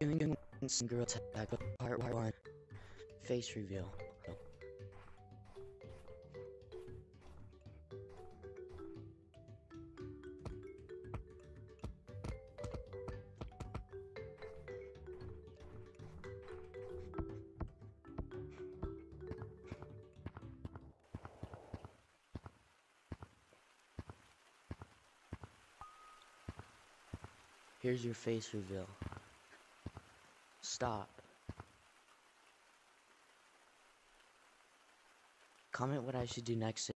doing girl tag part one. Face reveal. Here's your face reveal. Stop. Comment what I should do next